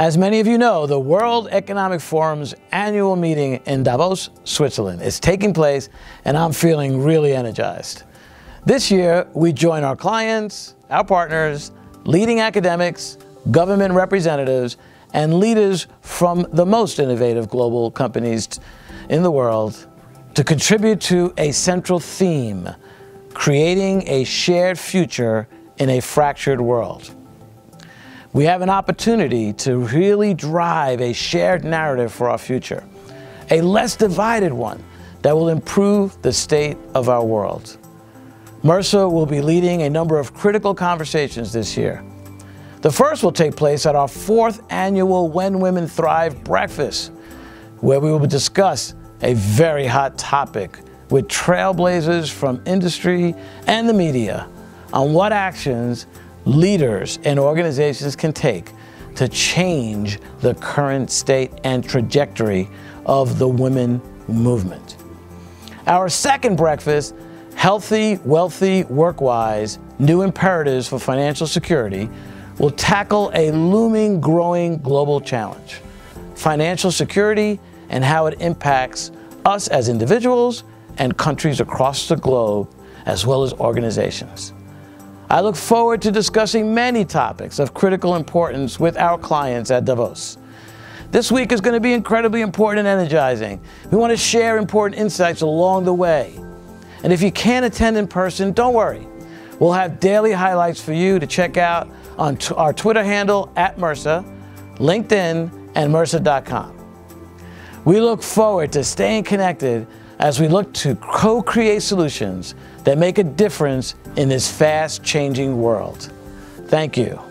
As many of you know, the World Economic Forum's annual meeting in Davos, Switzerland is taking place, and I'm feeling really energized. This year, we join our clients, our partners, leading academics, government representatives, and leaders from the most innovative global companies in the world to contribute to a central theme, creating a shared future in a fractured world we have an opportunity to really drive a shared narrative for our future, a less divided one that will improve the state of our world. Mercer will be leading a number of critical conversations this year. The first will take place at our fourth annual When Women Thrive breakfast, where we will discuss a very hot topic with trailblazers from industry and the media on what actions leaders and organizations can take to change the current state and trajectory of the women movement. Our second breakfast, Healthy, Wealthy, Workwise, New Imperatives for Financial Security, will tackle a looming, growing global challenge financial security and how it impacts us as individuals and countries across the globe, as well as organizations. I look forward to discussing many topics of critical importance with our clients at Davos. This week is going to be incredibly important and energizing. We want to share important insights along the way. And if you can't attend in person, don't worry. We'll have daily highlights for you to check out on our Twitter handle at Mercer, LinkedIn, and Mercer.com. We look forward to staying connected as we look to co create solutions that make a difference in this fast changing world. Thank you.